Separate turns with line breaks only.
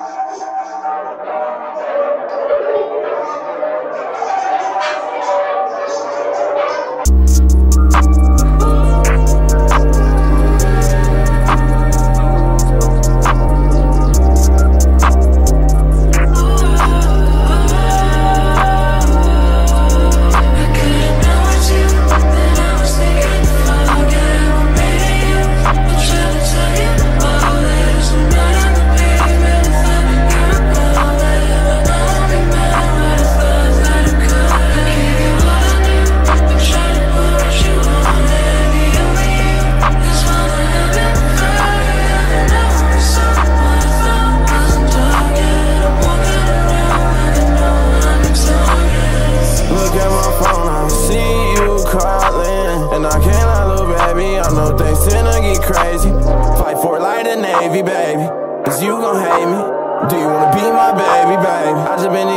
And Can't lie, little baby? I know things tend to get crazy. Fight for it like the Navy, baby. Cause you gon' hate me. Do you wanna be my baby, baby? I just been